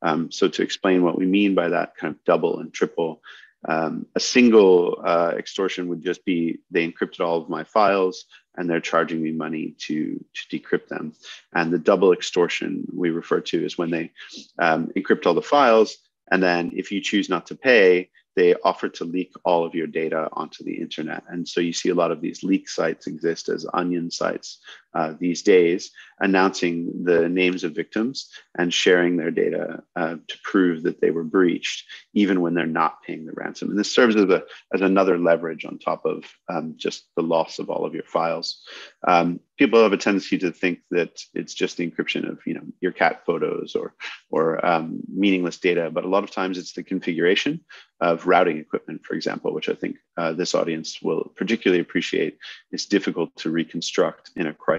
Um, so to explain what we mean by that kind of double and triple, um, a single uh, extortion would just be they encrypted all of my files and they're charging me money to, to decrypt them. And the double extortion we refer to is when they um, encrypt all the files. And then if you choose not to pay, they offer to leak all of your data onto the internet. And so you see a lot of these leak sites exist as onion sites uh, these days, announcing the names of victims and sharing their data uh, to prove that they were breached, even when they're not paying the ransom. And this serves as, a, as another leverage on top of um, just the loss of all of your files. Um, people have a tendency to think that it's just the encryption of you know your cat photos or or um, meaningless data, but a lot of times it's the configuration of routing equipment, for example, which I think uh, this audience will particularly appreciate. It's difficult to reconstruct in a crisis.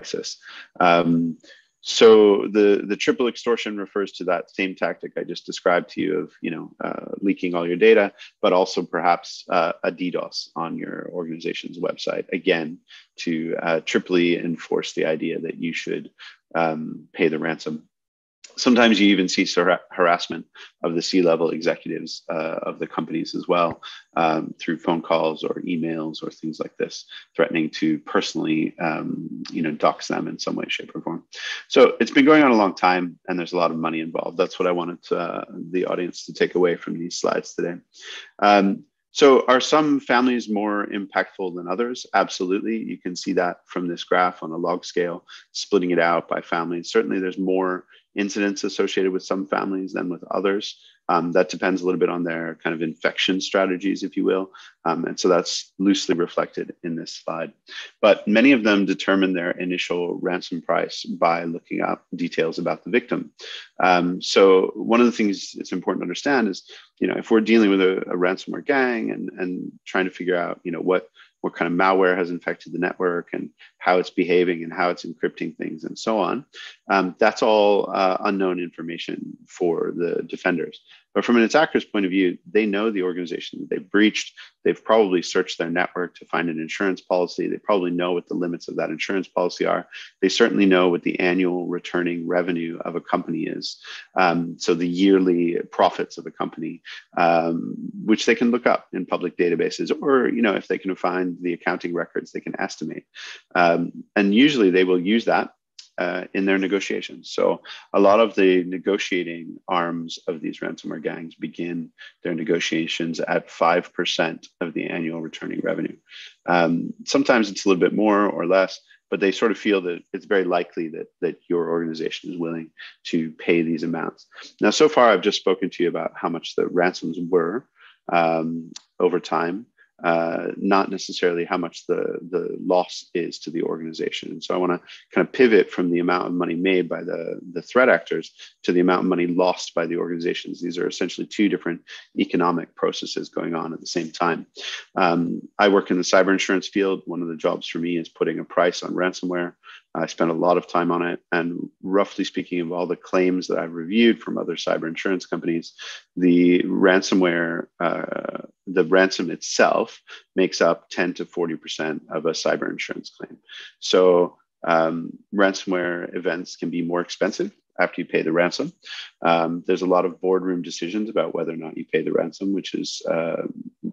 Um, so the the triple extortion refers to that same tactic I just described to you of you know uh, leaking all your data, but also perhaps uh, a DDoS on your organization's website again to uh, triply enforce the idea that you should um, pay the ransom sometimes you even see harassment of the C-level executives uh, of the companies as well um, through phone calls or emails or things like this, threatening to personally, um, you know, dox them in some way, shape, or form. So it's been going on a long time, and there's a lot of money involved. That's what I wanted to, uh, the audience to take away from these slides today. Um, so are some families more impactful than others? Absolutely. You can see that from this graph on a log scale, splitting it out by families. Certainly there's more incidents associated with some families than with others. Um, that depends a little bit on their kind of infection strategies, if you will. Um, and so that's loosely reflected in this slide. But many of them determine their initial ransom price by looking up details about the victim. Um, so one of the things it's important to understand is, you know, if we're dealing with a, a ransomware gang and, and trying to figure out, you know, what what kind of malware has infected the network and how it's behaving and how it's encrypting things and so on. Um, that's all uh, unknown information for the defenders. But from an attacker's point of view, they know the organization that they've breached. They've probably searched their network to find an insurance policy. They probably know what the limits of that insurance policy are. They certainly know what the annual returning revenue of a company is. Um, so the yearly profits of a company, um, which they can look up in public databases, or you know, if they can find the accounting records, they can estimate. Um, and usually they will use that uh, in their negotiations. So a lot of the negotiating arms of these ransomware gangs begin their negotiations at 5% of the annual returning revenue. Um, sometimes it's a little bit more or less, but they sort of feel that it's very likely that, that your organization is willing to pay these amounts. Now, so far, I've just spoken to you about how much the ransoms were um, over time uh, not necessarily how much the, the loss is to the organization. And so I want to kind of pivot from the amount of money made by the, the threat actors to the amount of money lost by the organizations. These are essentially two different economic processes going on at the same time. Um, I work in the cyber insurance field. One of the jobs for me is putting a price on ransomware. I spent a lot of time on it. And roughly speaking, of all the claims that I've reviewed from other cyber insurance companies, the ransomware, uh, the ransom itself makes up 10 to 40% of a cyber insurance claim. So um, ransomware events can be more expensive after you pay the ransom. Um, there's a lot of boardroom decisions about whether or not you pay the ransom, which is uh,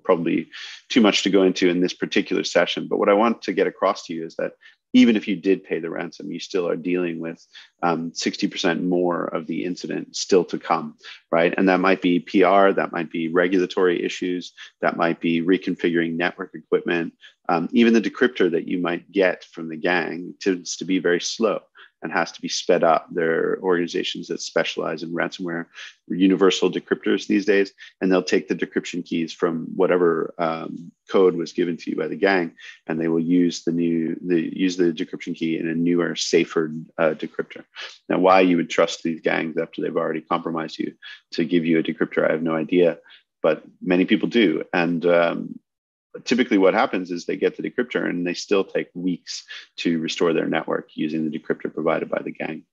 probably too much to go into in this particular session. But what I want to get across to you is that even if you did pay the ransom, you still are dealing with um, 60% more of the incident still to come, right? And that might be PR, that might be regulatory issues, that might be reconfiguring network equipment. Um, even the decryptor that you might get from the gang tends to be very slow and has to be sped up. There are organizations that specialize in ransomware, universal decryptors these days, and they'll take the decryption keys from whatever um, code was given to you by the gang, and they will use the new the use the decryption key in a newer, safer uh, decryptor. Now, why you would trust these gangs after they've already compromised you to give you a decryptor, I have no idea, but many people do, and um, typically what happens is they get the decryptor and they still take weeks to restore their network using the decryptor provided by the gang.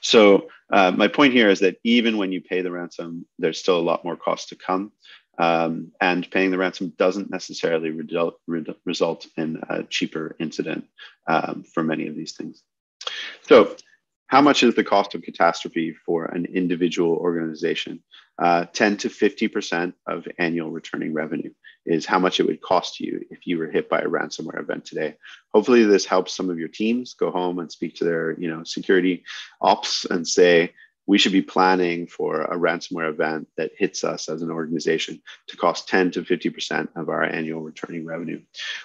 So uh, my point here is that even when you pay the ransom, there's still a lot more cost to come. Um, and paying the ransom doesn't necessarily result, result in a cheaper incident um, for many of these things. So how much is the cost of catastrophe for an individual organization? Uh, 10 to 50% of annual returning revenue is how much it would cost you if you were hit by a ransomware event today. Hopefully this helps some of your teams go home and speak to their you know, security ops and say, we should be planning for a ransomware event that hits us as an organization to cost 10 to 50% of our annual returning revenue.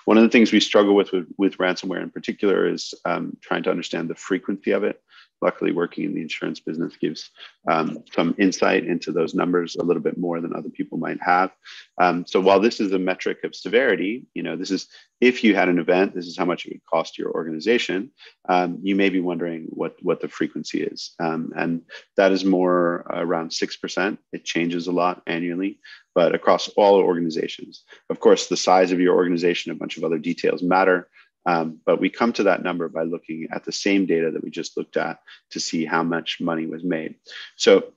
One of the things we struggle with with, with ransomware in particular is um, trying to understand the frequency of it luckily working in the insurance business gives um, some insight into those numbers a little bit more than other people might have. Um, so while this is a metric of severity, you know, this is if you had an event, this is how much it would cost your organization. Um, you may be wondering what what the frequency is, um, and that is more around six percent. It changes a lot annually, but across all organizations. Of course, the size of your organization, a bunch of other details matter. Um, but we come to that number by looking at the same data that we just looked at to see how much money was made. So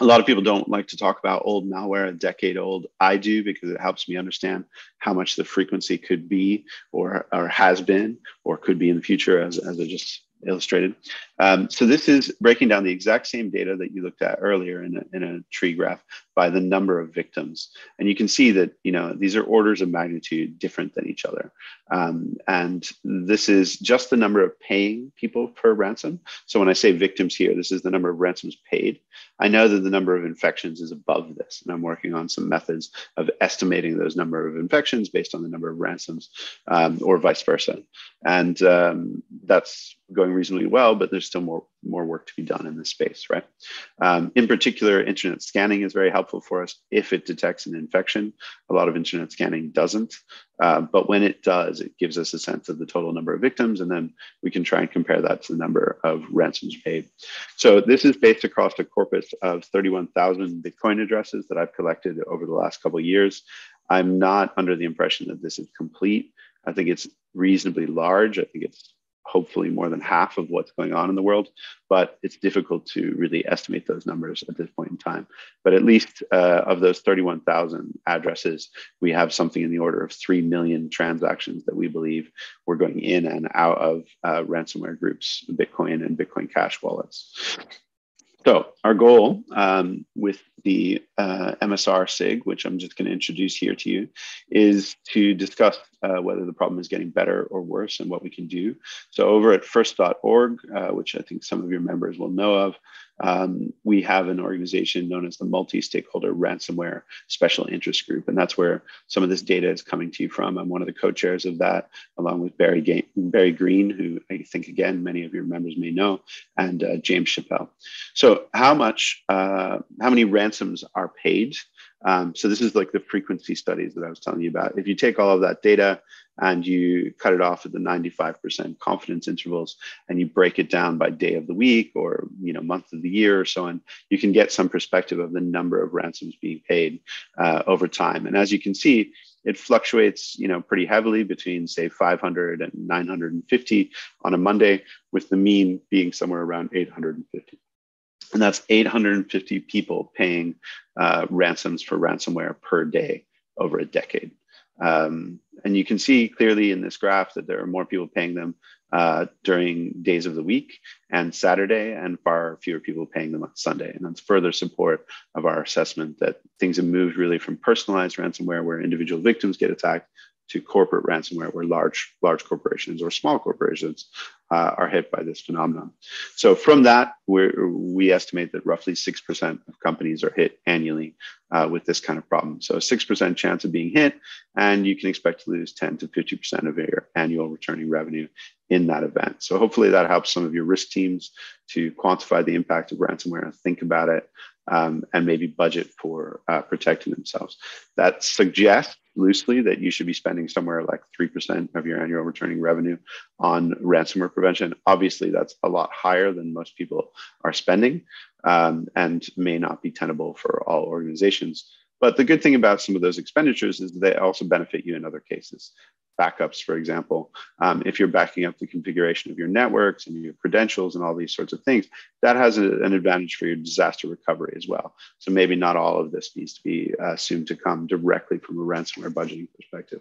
a lot of people don't like to talk about old malware, a decade old. I do because it helps me understand how much the frequency could be or, or has been or could be in the future as, as I just illustrated. Um, so this is breaking down the exact same data that you looked at earlier in a, in a tree graph by the number of victims. And you can see that, you know, these are orders of magnitude different than each other. Um, and this is just the number of paying people per ransom. So when I say victims here, this is the number of ransoms paid. I know that the number of infections is above this, and I'm working on some methods of estimating those number of infections based on the number of ransoms um, or vice versa. And um, that's going reasonably well, but there's still more more work to be done in this space, right? Um, in particular, internet scanning is very helpful for us if it detects an infection. A lot of internet scanning doesn't, uh, but when it does, it gives us a sense of the total number of victims, and then we can try and compare that to the number of ransoms paid. So this is based across a corpus of 31,000 Bitcoin addresses that I've collected over the last couple of years. I'm not under the impression that this is complete. I think it's reasonably large. I think it's hopefully more than half of what's going on in the world, but it's difficult to really estimate those numbers at this point in time. But at least uh, of those 31,000 addresses, we have something in the order of 3 million transactions that we believe were going in and out of uh, ransomware groups, Bitcoin and Bitcoin Cash wallets. So our goal um, with the uh, MSR SIG, which I'm just going to introduce here to you, is to discuss uh, whether the problem is getting better or worse and what we can do. So over at first.org, uh, which I think some of your members will know of, um, we have an organization known as the Multi-Stakeholder Ransomware Special Interest Group, and that's where some of this data is coming to you from. I'm one of the co-chairs of that, along with Barry, Ga- Barry Greene, who I think, again, many of your members may know, and uh, James Chappell. So how much, uh, how many ransoms are paid um, so this is like the frequency studies that I was telling you about. If you take all of that data and you cut it off at the 95% confidence intervals and you break it down by day of the week or you know month of the year or so on, you can get some perspective of the number of ransoms being paid uh, over time. And as you can see, it fluctuates you know pretty heavily between say 500 and 950 on a Monday, with the mean being somewhere around 850 and that's 850 people paying uh, ransoms for ransomware per day over a decade. Um, and you can see clearly in this graph that there are more people paying them uh, during days of the week and Saturday, and far fewer people paying them on Sunday. And that's further support of our assessment that things have moved really from personalized ransomware, where individual victims get attacked, to corporate ransomware, where large large corporations or small corporations uh, are hit by this phenomenon. So from that, we we estimate that roughly six percent of companies are hit annually uh, with this kind of problem. So a six percent chance of being hit, and you can expect to lose ten to fifty percent of your annual returning revenue in that event. So hopefully that helps some of your risk teams to quantify the impact of ransomware and think about it um, and maybe budget for uh, protecting themselves. That suggests loosely that you should be spending somewhere like 3% of your annual returning revenue on ransomware prevention. Obviously, that's a lot higher than most people are spending um, and may not be tenable for all organizations. But the good thing about some of those expenditures is they also benefit you in other cases backups, for example, um, if you're backing up the configuration of your networks and your credentials and all these sorts of things, that has a, an advantage for your disaster recovery as well. So maybe not all of this needs to be uh, assumed to come directly from a ransomware budgeting perspective.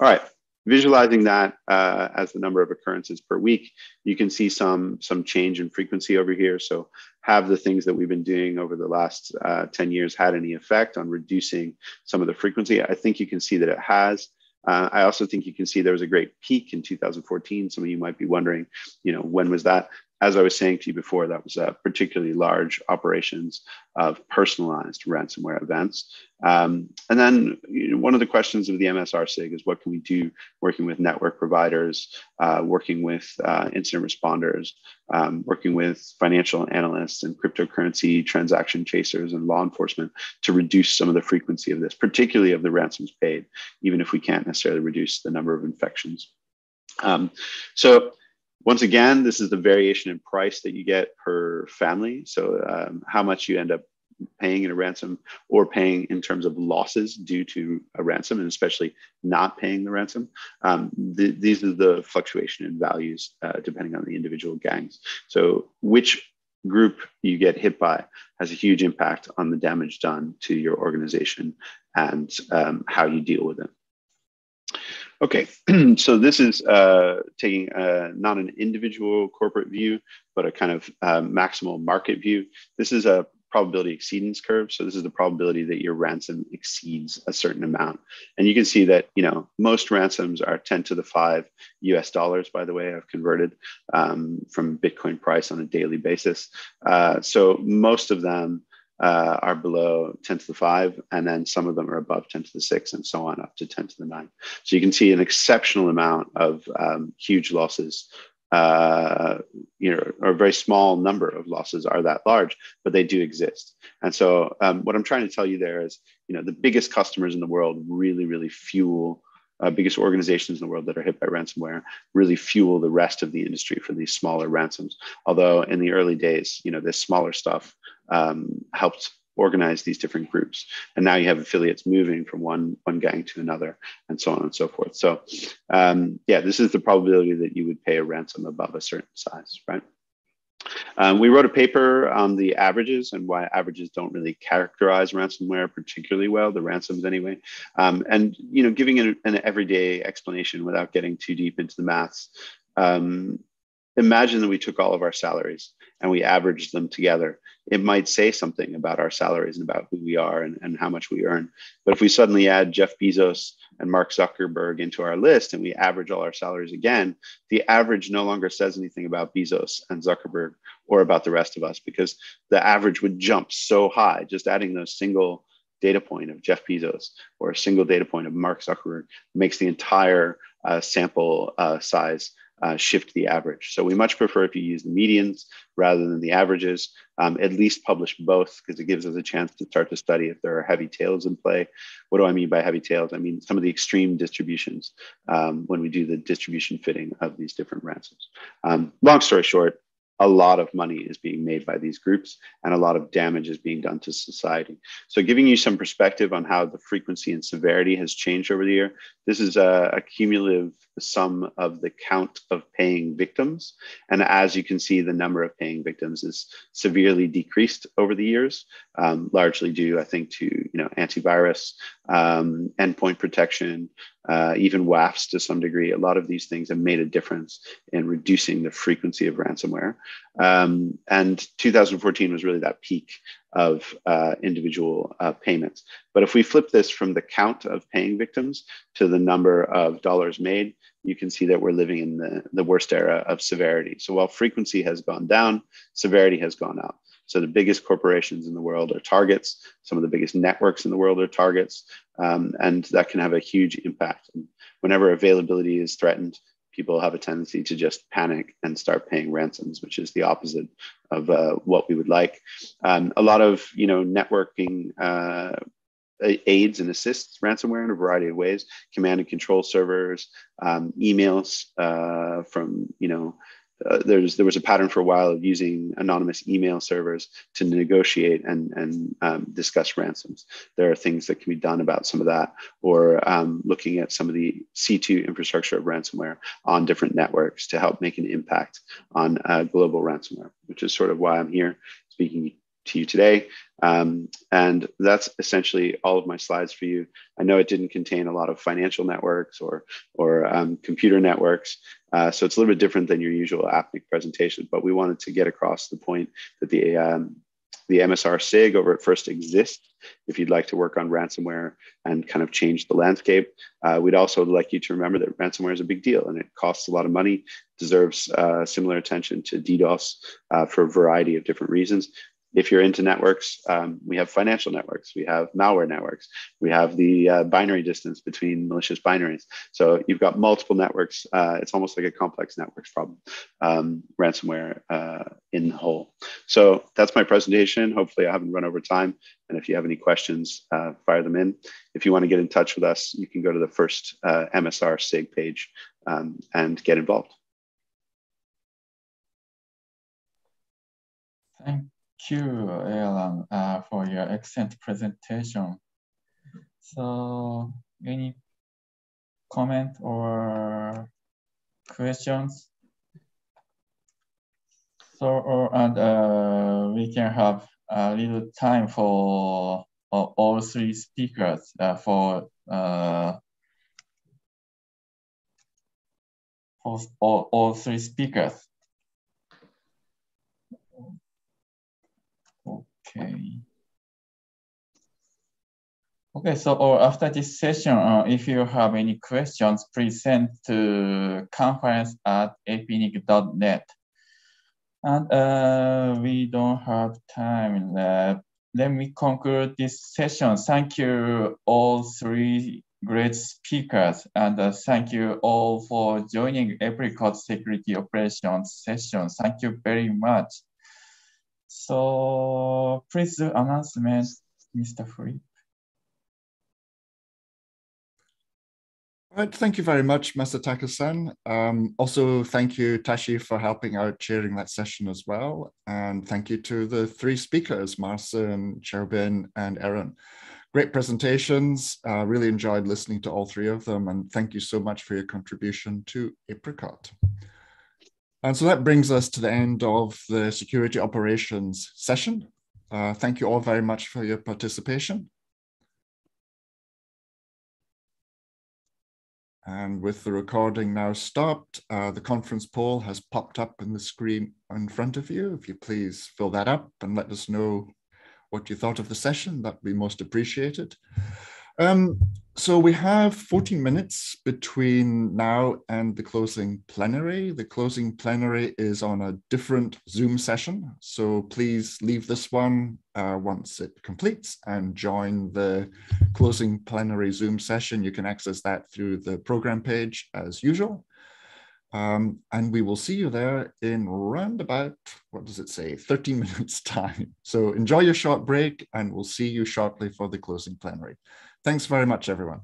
All right, visualizing that uh, as the number of occurrences per week, you can see some, some change in frequency over here. So have the things that we've been doing over the last uh, 10 years had any effect on reducing some of the frequency? I think you can see that it has. Uh, I also think you can see there was a great peak in 2014. Some of you might be wondering, you know, when was that? As I was saying to you before, that was uh, particularly large operations of personalized ransomware events. Um, and then you know, one of the questions of the MSR SIG is what can we do working with network providers, uh, working with uh, incident responders, um, working with financial analysts and cryptocurrency transaction chasers and law enforcement to reduce some of the frequency of this, particularly of the ransoms paid, even if we can't necessarily reduce the number of infections. Um, so once again, this is the variation in price that you get per family. So um, how much you end up paying in a ransom or paying in terms of losses due to a ransom, and especially not paying the ransom. Um, th- these are the fluctuation in values uh, depending on the individual gangs. So which group you get hit by has a huge impact on the damage done to your organization and um, how you deal with it. Okay, so this is uh, taking uh, not an individual corporate view, but a kind of uh, maximal market view. This is a probability exceedance curve. So this is the probability that your ransom exceeds a certain amount. And you can see that, you know, most ransoms are 10 to the five US dollars, by the way, I've converted um, from Bitcoin price on a daily basis. Uh, so most of them uh, are below 10 to the 5, and then some of them are above 10 to the 6, and so on up to 10 to the 9. So you can see an exceptional amount of um, huge losses uh, you know, or a very small number of losses are that large, but they do exist. And so, um, what I'm trying to tell you there is, you know, the biggest customers in the world really, really fuel. Uh, biggest organizations in the world that are hit by ransomware really fuel the rest of the industry for these smaller ransoms. Although in the early days, you know, this smaller stuff um, helped organize these different groups and now you have affiliates moving from one one gang to another and so on and so forth so um, yeah this is the probability that you would pay a ransom above a certain size right um, we wrote a paper on the averages and why averages don't really characterize ransomware particularly well, the ransoms anyway. Um, and you know, giving an, an, everyday explanation without getting too deep into the maths. Um, imagine that we took all of our salaries and we average them together. It might say something about our salaries and about who we are and, and how much we earn. But if we suddenly add Jeff Bezos and Mark Zuckerberg into our list and we average all our salaries again, the average no longer says anything about Bezos and Zuckerberg or about the rest of us because the average would jump so high just adding those single data point of Jeff Bezos or a single data point of Mark Zuckerberg makes the entire uh, sample uh, size uh, shift the average. So we much prefer if you use the medians rather than the averages. Um, at least publish both because it gives us a chance to start to study if there are heavy tails in play. What do I mean by heavy tails? I mean some of the extreme distributions um, when we do the distribution fitting of these different ransoms. Um, long story short, a lot of money is being made by these groups and a lot of damage is being done to society. So, giving you some perspective on how the frequency and severity has changed over the year, this is a, a cumulative sum of the count of paying victims. And as you can see, the number of paying victims is severely decreased over the years, um, largely due, I think, to you know antivirus, um, endpoint protection, uh, even WAFs to some degree. A lot of these things have made a difference in reducing the frequency of ransomware. Um, and 2014 was really that peak of uh, individual uh, payments. But if we flip this from the count of paying victims to the number of dollars made, you can see that we're living in the, the worst era of severity. So while frequency has gone down, severity has gone up. So the biggest corporations in the world are targets. Some of the biggest networks in the world are targets. Um, and that can have a huge impact. And whenever availability is threatened, people have a tendency to just panic and start paying ransoms, which is the opposite of uh, what we would like. Um, a lot of you know networking uh, aids and assists ransomware in a variety of ways: command and control servers, um, emails uh, from you know uh, there's there was a pattern for a while of using anonymous email servers to negotiate and and um, discuss ransoms. There are things that can be done about some of that, or um, looking at some of the C2 infrastructure of ransomware on different networks to help make an impact on uh, global ransomware, which is sort of why I'm here speaking to you today. Um, and that's essentially all of my slides for you. I know it didn't contain a lot of financial networks or, or um, computer networks, uh, so it's a little bit different than your usual APNIC presentation, but we wanted to get across the point that the, um, the MSR SIG over at First exists if you'd like to work on ransomware and kind of change the landscape. Uh, we'd also like you to remember that ransomware is a big deal and it costs a lot of money, deserves uh, similar attention to DDoS uh, for a variety of different reasons if you're into networks, um, we have financial networks, we have malware networks, we have the uh, binary distance between malicious binaries. So you've got multiple networks. Uh, it's almost like a complex networks problem, um, ransomware uh, in the whole. So that's my presentation. Hopefully, I haven't run over time. And if you have any questions, uh, fire them in. If you want to get in touch with us, you can go to the first uh, MSR SIG page um, and get involved. You, Alan, uh, for your excellent presentation. So, any comment or questions? So, or, and uh, we can have a little time for uh, all three speakers uh, for uh, for all, all three speakers. Okay. Okay, so or after this session, uh, if you have any questions, please send to conference at apnic.net. And uh, we don't have time left. Let me conclude this session. Thank you all three great great speakers. And uh, thank you all for joining APRICOT Security Operations session. Thank you very much. So please do announcement, Mr. Fripp. All right, thank you very much, Masataka-san. Um, also, thank you, Tashi, for helping out chairing that session as well. And thank you to the three speakers, Marcia and Qiaobin and Aaron. Great presentations. Uh, really enjoyed listening to all three of them. And thank you so much for your contribution to APRICOT. And so that brings us to the end of the security operations session. Uh, thank you all very much for your participation. And with the recording now stopped, uh, the conference poll has popped up in the screen in front of you. If you please fill that up and let us know what you thought of the session, that'd be most appreciated. Um, so we have 14 minutes between now and the closing plenary. The closing plenary is on a different Zoom session. So please leave this one uh, once it completes and join the closing plenary Zoom session. You can access that through the program page as usual. Um, and we will see you there in round about, what does it say, 13 minutes time. So enjoy your short break and we'll see you shortly for the closing plenary. Thanks very much, everyone.